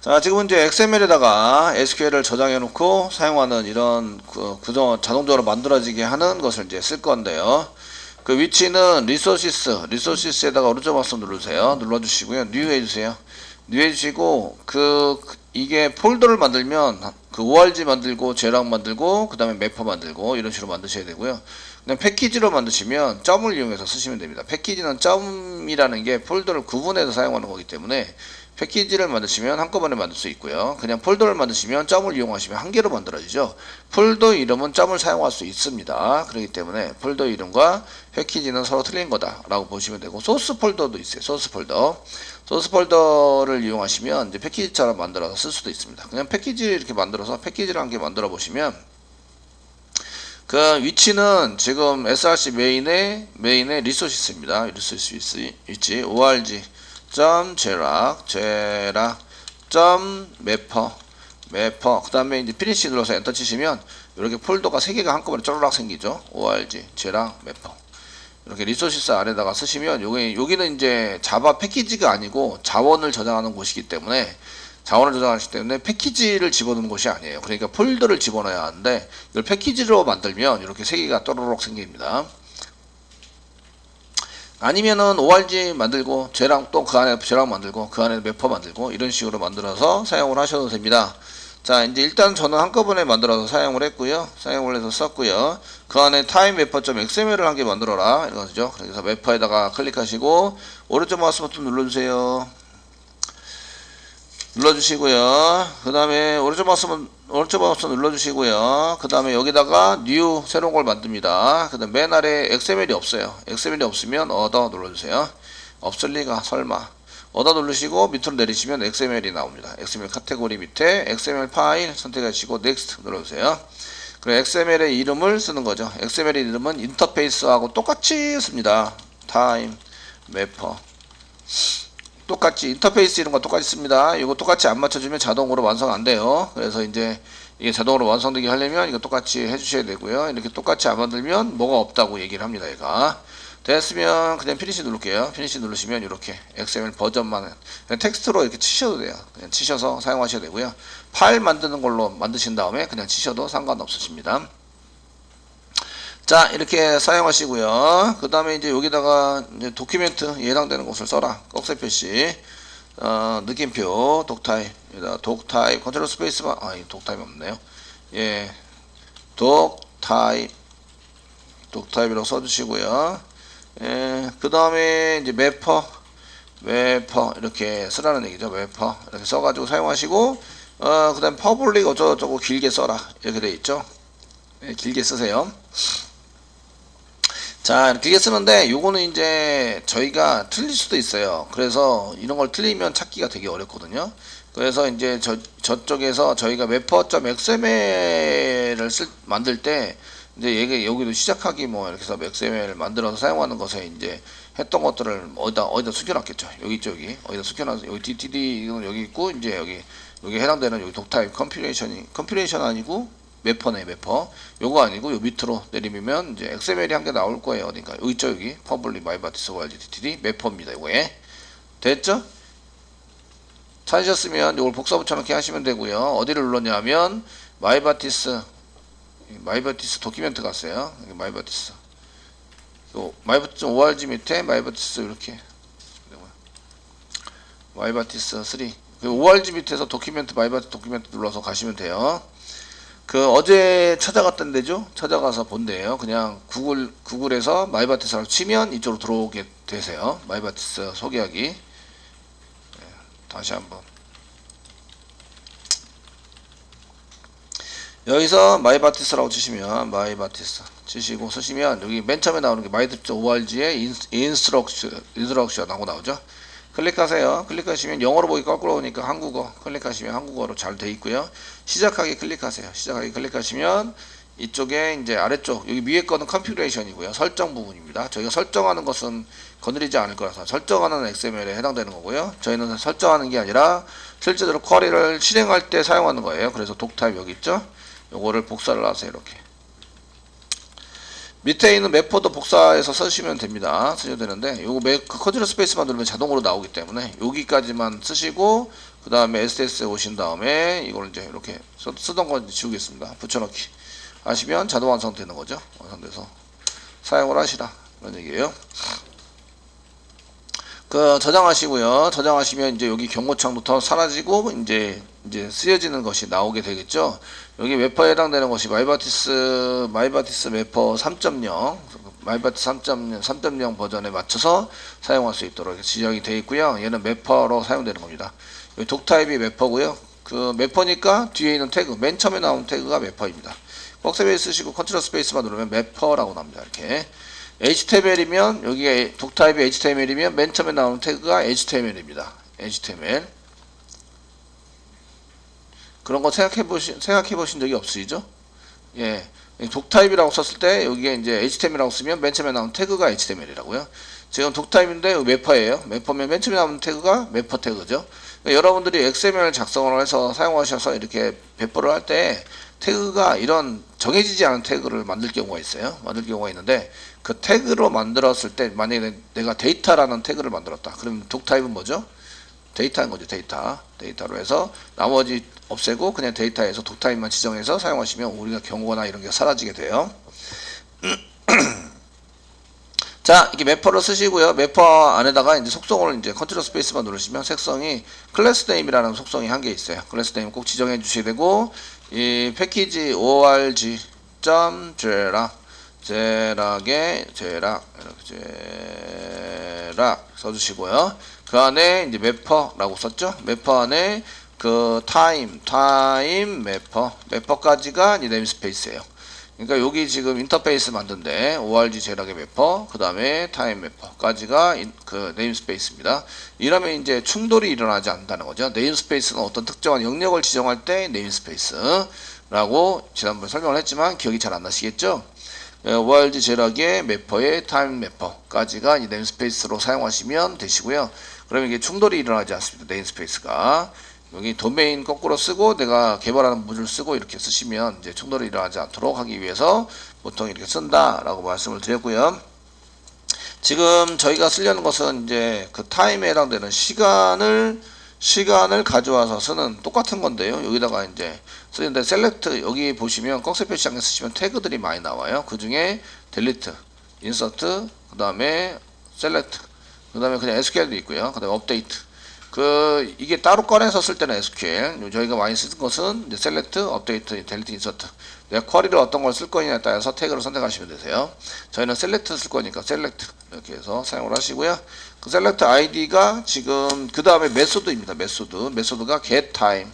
자, 지금은 이제 XML에다가 SQL을 저장해 놓고 사용하는 이런 그 구조 자동적으로 만들어지게 하는 것을 이제 쓸 건데요. 그 위치는 resources, resources에다가 오른쪽 마우스 누르세요. 눌러주시고요. new 해주세요. new 해주시고 그 이게 폴더를 만들면 그 org 만들고 zerock 만들고 그 다음에 mapper 만들고 이런 식으로 만드셔야 되고요. 그냥 패키지로 만드시면 점을 이용해서 쓰시면 됩니다. 패키지는 점이라는 게 폴더를 구분해서 사용하는 거기 때문에 패키지를 만드시면 한꺼번에 만들 수 있고요. 그냥 폴더를 만드시면 점을 이용하시면 한 개로 만들어지죠. 폴더 이름은 점을 사용할 수 있습니다. 그렇기 때문에 폴더 이름과 패키지는 서로 틀린 거다라고 보시면 되고 소스 폴더도 있어요. 소스 폴더. 소스 폴더를 이용하시면 이제 패키지처럼 만들어서 쓸 수도 있습니다. 그냥 패키지 이렇게 만들어서 패키지를 한 개 만들어 보시면 그 위치는 지금 src main의 main의 resources입니다. resources 위치 org 점 zerock zerock 점 mapper mapper 그 다음에 이제 finish 눌러서 엔터 치시면 이렇게 폴더가 세 개가 한꺼번에 쪼르락 생기죠 org zerock mapper 이렇게 resources 아래다가 쓰시면 여기 여기는 이제 자바 패키지가 아니고 자원을 저장하는 곳이기 때문에 자원을 저장하기 때문에 패키지를 집어넣는 곳이 아니에요. 그러니까 폴더를 집어넣어야 하는데 이걸 패키지로 만들면 이렇게 세 개가 또르륵 생깁니다. 아니면은 org 만들고 zerock 또 그 안에 zerock 만들고 그 안에 mapper 만들고 이런 식으로 만들어서 사용을 하셔도 됩니다. 자 이제 일단 저는 한꺼번에 만들어서 사용을 했고요. 사용을 해서 썼고요. 그 안에 time mapper.xml을 한 개 만들어라 이거죠. 그래서 mapper에다가 클릭하시고 오른쪽 마우스 버튼 눌러주세요. 눌러주시고요. 그 다음에 오른쪽 마우스 오른쪽 마우스 눌러주시고요. 그 다음에 여기다가 new 새로운 걸 만듭니다. 그 다음 맨 아래 XML이 없어요. XML이 없으면 other 눌러주세요. 없을 리가 설마. other 누르시고 밑으로 내리시면 XML이 나옵니다. XML 카테고리 밑에 XML 파일 선택하시고 next 눌러주세요. 그리고 XML의 이름을 쓰는 거죠. XML의 이름은 인터페이스하고 똑같이 씁니다. time mapper 똑같이 인터페이스 이런 거 똑같이 씁니다. 이거 똑같이 안 맞춰주면 자동으로 완성 안 돼요. 그래서 이제 이게 자동으로 완성되게 하려면 이거 똑같이 해주셔야 되고요. 이렇게 똑같이 안 만들면 뭐가 없다고 얘기를 합니다. 얘가 됐으면 그냥 finish 누를게요. finish 누르시면 이렇게 XML 버전만 그냥 텍스트로 이렇게 치셔도 돼요. 그냥 치셔서 사용하셔야 되고요. 파일 만드는 걸로 만드신 다음에 그냥 치셔도 상관없으십니다. 자 이렇게 사용하시고요. 그 다음에 이제 여기다가 이제 document 해당되는 곳을 써라. 꺽쇠 표시. 어, 느낌표 doctype doctype 컨트롤 스페이스바 아 doctype 없네요. 예. doctype doctype이라고 써주시고요. 예, 그 다음에 이제 mapper mapper 이렇게 쓰라는 얘기죠. mapper 이렇게 써가지고 사용하시고 어, 그 다음 public 어쩌고저쩌고 길게 써라. 이렇게 돼 있죠. 예, 길게 쓰세요 자 이렇게 쓰는데 요거는 이제 저희가 틀릴 수도 있어요. 그래서 이런 걸 틀리면 찾기가 되게 어렵거든요. 그래서 이제 저, 저쪽에서 저희가 mapper.xml을 쓸, 만들 때 이제 얘기 여기도 시작하기 뭐 이렇게 해서 XML을 만들어서 사용하는 것에 이제 했던 것들을 어디다 어디다 숨겨놨겠죠. 여기 여기 어디다 숨겨놨어 여기 DTD 이건 여기 있고 이제 여기 여기 해당되는 여기 doctype configuration이 configuration 아니고 mapper네 mapper. 요거 아니고 요 밑으로 내리면 이제 XML이 한 개 나올 거예요. 어딘가 여기 있죠 여기. 퍼블릭 마이바티스 DTD 매퍼입니다 요거에. 됐죠? 찾으셨으면 요걸 복사 붙여넣기 하시면 되고요. 어디를 눌렀냐면 MyBatis MyBatis document 갔어요. 여기 MyBatis. 요 MyBatis org 밑에 MyBatis 이렇게. MyBatis 3 org 밑에서 document MyBatis document 눌러서 가시면 돼요 그 어제 찾아갔던 데죠. 찾아가서 본데요. 그냥 구글 구글에서 MyBatis라고 치면 이쪽으로 들어오게 되세요. MyBatis 소개하기. 네, 다시 한번. 여기서 MyBatis라고 치시면 MyBatis 치시고 쓰시면 여기 맨 처음에 나오는 게 마이바티스 ORG의 인스트럭션 인스트럭션하고 나오죠. 클릭하세요. 클릭하시면 영어로 보기 거꾸로 오니까 한국어 클릭하시면 한국어로 잘 돼 있고요. 시작하기 클릭하세요. 시작하기 클릭하시면 이쪽에 이제 아래쪽 여기 위에 거는 configuration이고요. 설정 부분입니다. 저희가 설정하는 것은 건드리지 않을 거라서 설정하는 XML에 해당되는 거고요. 저희는 설정하는 게 아니라 실제로 query를 실행할 때 사용하는 거예요. 그래서 doctype 여기 있죠. 요거를 복사를 하세요. 이렇게. 밑에 있는 mapper도 복사해서 쓰시면 됩니다. 쓰셔도 되는데 요거 매, 그 컨트롤 스페이스만 누르면 자동으로 나오기 때문에 여기까지만 쓰시고 그 다음에 STS에 오신 다음에 이걸 이제 이렇게 쓰- 쓰던 거 이제 지우겠습니다. 붙여넣기 하시면 자동 완성되는 거죠. 완성돼서 사용을 하시라 그런 얘기예요. 그 저장하시고요. 저장하시면 이제 여기 경고창부터 사라지고 이제 이제 쓰여지는 것이 나오게 되겠죠. 여기 웨퍼에 해당되는 것이 MyBatis MyBatis mapper 3.0 MyBatis 3.0 3.0 버전에 맞춰서 사용할 수 있도록 지정이 되어 있고요. 얘는 mapper로 사용되는 겁니다. 여기 doctype이 mapper고요. 그 mapper니까 뒤에 있는 태그 맨 처음에 나온 태그가 mapper입니다. 꺽쇠베이 쓰시고 컨트롤 스페이스만 누르면 mapper라고 나옵니다. 이렇게 HTML이면 여기가 doctype이 HTML이면 맨 처음에 나오는 태그가 HTML입니다. HTML 그런 거 생각해 보신 생각해 보신 적이 없으시죠? 예. doctype이라고 썼을 때 여기에 이제 HTML이라고 쓰면 맨 처음에 나오는 태그가 HTML이라고요. 지금 doctype인데 mapper예요. mapper면 맨 처음에 나오는 태그가 mapper 태그죠. 그러니까 여러분들이 XML 작성을 해서 사용하셔서 이렇게 배포를 할 때 태그가 이런 정해지지 않은 태그를 만들 경우가 있어요. 만들 경우가 있는데 그 태그로 만들었을 때 만약에 내가 데이터라는 태그를 만들었다. 그럼 doctype은 뭐죠? 데이터인 거죠. 데이터. 데이터로 해서 나머지 없애고 그냥 데이터에서 doctype만 지정해서 사용하시면 우리가 경고나 이런 게 사라지게 돼요. 자, 이렇게 mapper를 쓰시고요. mapper 안에다가 이제 속성을 이제 컨트롤 스페이스만 누르시면 색성이 class name이라는 속성이 한 개 있어요. class name 꼭 지정해 주셔야 되고 이 패키지 org 제락 제락의 제락 이렇게 제락 써주시고요. 그 안에 이제 mapper라고 썼죠. mapper 안에 그 time time mapper mapper까지가 이제 namespace예요. 그러니까 여기 지금 인터페이스 만든데 org 제락의 매퍼 그 다음에 타임 매퍼까지가 인- 그 namespace입니다. 이러면 이제 충돌이 일어나지 않는다는 거죠. namespace는 어떤 특정한 영역을 지정할 때 namespace라고 지난번에 설명을 했지만 기억이 잘 안 나시겠죠? 예, org 제락의 매퍼의 타임 매퍼까지가 이 네임스페이스로 사용하시면 되시고요. 그러면 이게 충돌이 일어나지 않습니다. namespace가 여기 도메인 거꾸로 쓰고 내가 개발하는 문을 쓰고 이렇게 쓰시면 이제 충돌이 일어나지 않도록 하기 위해서 보통 이렇게 쓴다라고 말씀을 드렸고요. 지금 저희가 쓰려는 것은 이제 그 time에 해당되는 시간을 시간을 가져와서 쓰는 똑같은 건데요. 여기다가 이제 쓰는데 select 여기 보시면 꺽쇠 표시장에 쓰시면 태그들이 많이 나와요. 그 중에 delete, insert, 그 다음에 select, 그 다음에 그냥 SQL도 있고요. 그 다음에 업데이트. 그 이게 따로 꺼내서 쓸 때는 SQL. 저희가 많이 쓰는 것은 이제 select, update, delete, insert 내가 쿼리를 어떤 걸 쓸 거냐에 따라서 태그를 선택하시면 되세요. 저희는 select 쓸 거니까 select 이렇게 해서 사용을 하시고요. 그 select 아이디가 지금 그 다음에 메소드입니다. 메소드 메소드가 getTime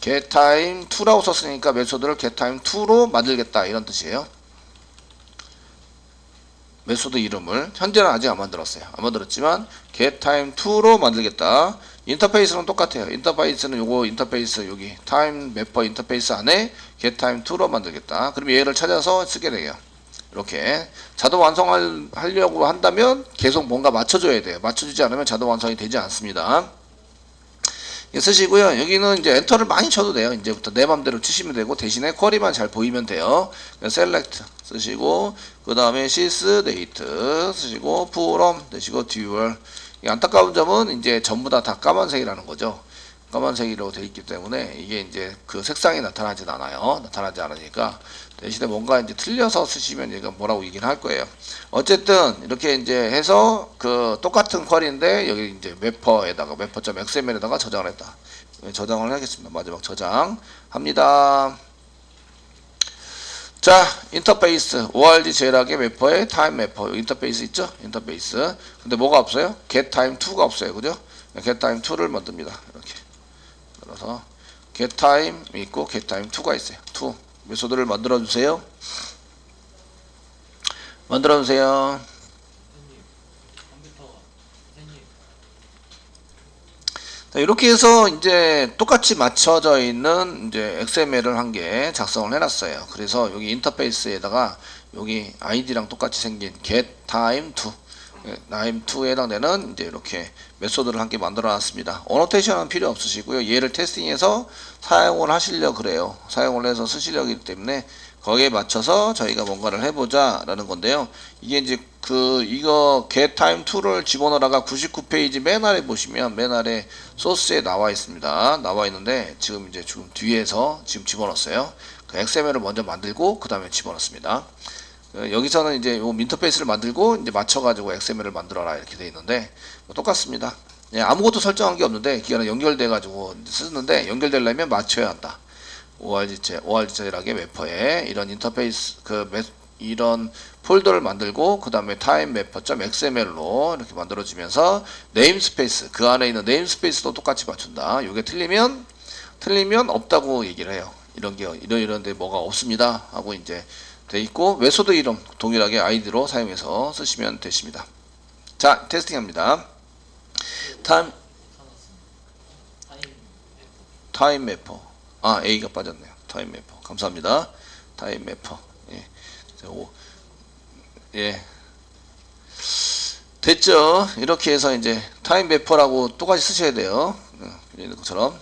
getTime 2라고 썼으니까 메소드를 getTime 2로 만들겠다 이런 뜻이에요 메소드 이름을 현재는 아직 안 만들었어요. 안 만들었지만 getTime2로 만들겠다. 인터페이스는 똑같아요. 인터페이스는 요거 인터페이스 여기 time mapper 인터페이스 안에 getTime2로 만들겠다. 그럼 얘를 찾아서 쓰게 돼요. 이렇게 자동 완성하려고 한다면 계속 뭔가 맞춰줘야 돼요. 맞춰주지 않으면 자동 완성이 되지 않습니다. 쓰시고요. 여기는 이제 엔터를 많이 쳐도 돼요. 이제부터 내 맘대로 치시면 되고 대신에 쿼리만 잘 보이면 돼요. select 쓰시고 그 다음에 sysdate 쓰시고 from 되시고 dual 안타까운 점은 이제 전부 다 다 까만색이라는 거죠. 까만색으로 되어 있기 때문에 이게 이제 그 색상이 나타나진 않아요. 나타나지 않으니까 대신에 뭔가 이제 틀려서 쓰시면 얘가 뭐라고 얘기를 할 거예요. 어쨌든 이렇게 이제 해서 그 똑같은 쿼리인데 여기 이제 mapper에다가 mapper.xml에다가 저장을 했다. 저장을 하겠습니다. 마지막 저장 합니다. 자, 인터페이스 org 제락의 매퍼의 타임 매퍼 인터페이스 있죠? 인터페이스. 근데 뭐가 없어요? getTime2가 없어요. 그죠? getTime2를 만듭니다. 이렇게. 그래서 getTime 있고 getTime2가 있어요. 2 메소드를 만들어 주세요. 만들어 주세요. 자, 이렇게 해서 이제 똑같이 맞춰져 있는 이제 XML을 한 개 작성을 해놨어요. 그래서 여기 인터페이스에다가 여기 아이디랑 똑같이 생긴 getTime2 time2에 해당되는 이제 이렇게 메소드를 한개 만들어 놨습니다. 어노테이션은 필요 없으시고요. 얘를 테스팅해서 사용을 하시려 그래요. 사용을 해서 쓰시려기 때문에 거기에 맞춰서 저희가 뭔가를 해보자 라는 건데요. 이게 이제 그 이거 getTime 2를 집어넣어라가 99페이지 맨 아래 보시면 맨 아래 소스에 나와 있습니다. 나와 있는데 지금 이제 지금 뒤에서 지금 집어넣었어요. 그 XML을 먼저 만들고 그 다음에 집어넣습니다. 어, 여기서는 이제 요 인터페이스를 만들고 이제 맞춰가지고 XML을 만들어라 이렇게 돼 있는데 뭐 똑같습니다. 예, 아무것도 설정한 게 없는데 기간에 연결돼가지고 쓰는데 연결되려면 맞춰야 한다. ORG체, ORG체락의 매퍼에 이런 인터페이스 그 매, 이런 폴더를 만들고 그 다음에 mapper.xml로 이렇게 만들어지면서 namespace 그 안에 있는 namespace도 똑같이 맞춘다. 이게 틀리면 틀리면 없다고 얘기를 해요. 이런 게 이런 이런데 뭐가 없습니다 하고 이제 돼 있고 메소드 이름 동일하게 아이디로 사용해서 쓰시면 되십니다. 자 테스팅합니다. time time mapper 아 A가 빠졌네요. time mapper 감사합니다. time mapper 예. 예. 됐죠. 이렇게 해서 이제 time mapper라고 똑같이 쓰셔야 돼요. 어, 이런 것처럼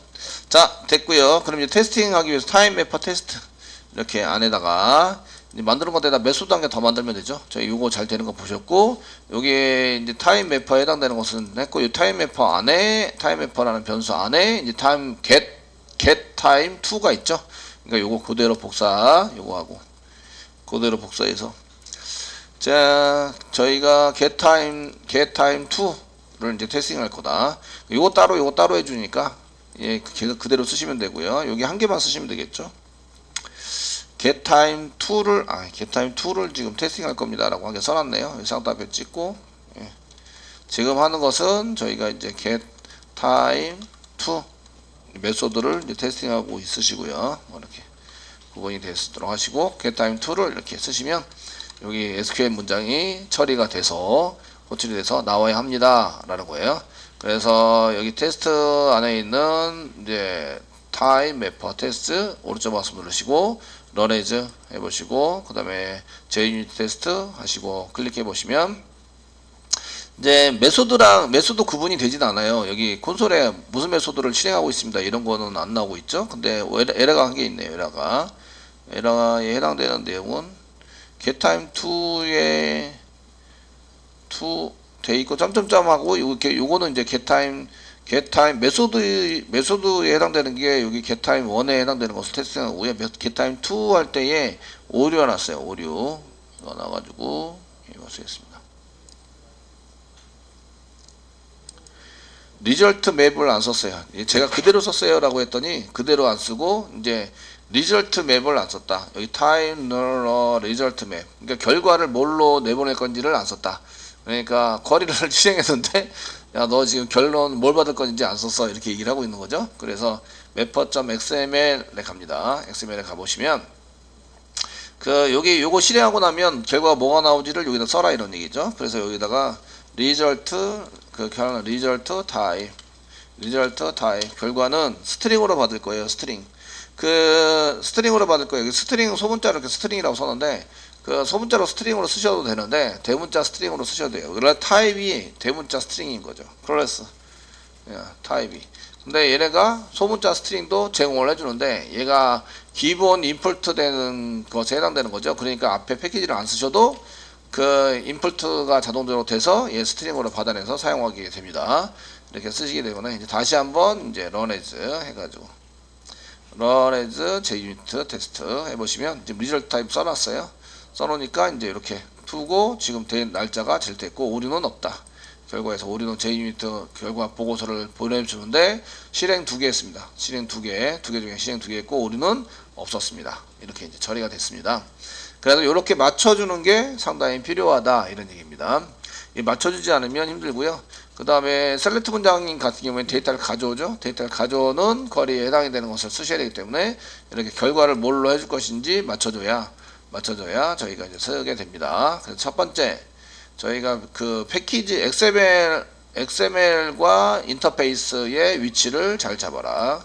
자 됐고요. 그럼 이제 테스팅 하기 위해서 time mapper 테스트 이렇게 안에다가 만드는 것에다 메소드 한개 더 만들면 되죠. 저희 요거 잘 되는 거 보셨고 여기에 이제 time mapper에 해당되는 것은 했고 이 time mapper 안에 time mapper라는 변수 안에 이제 time get get time 2가 있죠. 그러니까 요거 그대로 복사 요거 하고 그대로 복사해서 자 저희가 get time get time 2를 이제 테스팅 할 거다. 요거 따로 요거 따로 해 주니까 예 그- 그대로 쓰시면 되고요. 여기 한 개만 쓰시면 되겠죠. getTime 2를 아 getTime 2를 지금 테스팅할 겁니다라고 하게 써놨네요. 쌍따옴표 찍고 예. 지금 하는 것은 저희가 이제 getTime 2 메소드를 테스팅하고 있으시고요. 뭐 이렇게 구분이 되도록 하시고 getTime 2를 이렇게 쓰시면 여기 SQL 문장이 처리가 돼서 호출이 돼서 나와야 합니다라는 거예요. 그래서 여기 테스트 안에 있는 이제 time mapper 테스트 오른쪽 마우스 누르시고 run as 해보시고 그 다음에 JUnit 테스트 하시고 클릭해 보시면 이제 메소드랑 메소드 구분이 되진 않아요. 여기 콘솔에 무슨 메소드를 실행하고 있습니다. 이런 거는 안 나오고 있죠. 근데 에러, 에러가 한개 있네요 에러가. 에러에 해당되는 내용은 getTime2에 2 돼 있고 점점점하고 요거는 이제 getTime getTime 메소드 메소드에 해당되는 게 여기 getTime 1에 해당되는 것을 testing하고요. getTime 2 할 때에 오류가 났어요. 오류 이거 나가지고 이거 쓰겠습니다. result map을 안 썼어요. 예, 제가 그대로 썼어요라고 했더니 그대로 안 쓰고 이제 result map을 안 썼다. 여기 type nor a result map. 그러니까 결과를 뭘로 내보낼 건지를 안 썼다. 그러니까 쿼리를 실행했는데 야 너 지금 결론 뭘 받을 건지 안 썼어 이렇게 얘기를 하고 있는 거죠. 그래서 mapper.xml에 갑니다. xml에 가보시면 그 여기 요거 실행하고 나면 결과가 뭐가 나오지를 여기다 써라 이런 얘기죠. 그래서 여기다가 result 그 result type 리절트 타입 결과는 스트링으로 받을 거예요. 스트링 그 스트링으로 받을 거예요. 스트링 소문자로 이렇게 스트링이라고 썼는데 그 소문자로 스트링으로 쓰셔도 되는데 대문자 스트링으로 쓰셔도 돼요. 그래 타입이 대문자 String인 거죠. 클래스 예, 타입이. 근데 얘네가 소문자 string도 제공을 해주는데 얘가 기본 import 되는 것에 해당되는 거죠. 그러니까 앞에 패키지를 안 쓰셔도 그 import가 자동적으로 돼서 얘 string으로 받아내서 사용하게 됩니다. 이렇게 쓰시게 되거나 이제 다시 한번 이제 run as 해가지고 run as JUnit 테스트 해보시면 지금 result type 써놨어요. 써놓으니까 이제 이렇게 투고 지금 된 날짜가 잘 됐고 오류는 없다. 결과에서 오류는 JUnit 결과 보고서를 보내주는데 실행 두 개 했습니다. 실행 두 개, 두 개 중에 실행 두 개 했고 오류는 없었습니다. 이렇게 이제 처리가 됐습니다. 그래서 이렇게 맞춰주는 게 상당히 필요하다 이런 얘기입니다. 이 맞춰주지 않으면 힘들고요. 그 다음에 select 문장 같은 경우에 데이터를 가져오죠. 데이터를 가져오는 쿼리에 해당이 되는 것을 쓰셔야 되기 때문에 이렇게 결과를 뭘로 해줄 것인지 맞춰줘야 맞춰줘야 저희가 이제 쓰게 됩니다. 그래서 첫 번째 저희가 그 패키지 XML XML과 인터페이스의 위치를 잘 잡아라.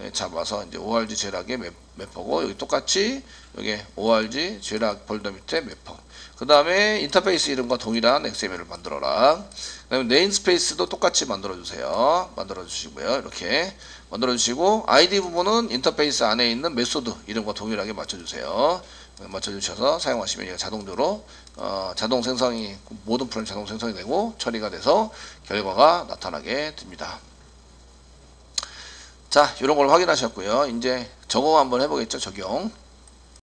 예, 잡아서 이제 ORG 제락의 맵, 매퍼고 여기 똑같이 여기 org zerock 폴더 밑에 mapper. 그 다음에 인터페이스 이름과 동일한 XML을 만들어라. 그 다음에 namespace도 똑같이 만들어 주세요. 만들어 주시고요. 이렇게 만들어 주시고 ID 부분은 인터페이스 안에 있는 메소드 이름과 동일하게 맞춰 주세요. 맞춰주셔서 사용하시면 자동적으로 어, 자동 생성이 모든 프로그램 자동 생성이 되고 처리가 돼서 결과가 나타나게 됩니다. 자, 이런 걸 확인하셨고요. 이제 적용 한번 해보겠죠. 적용.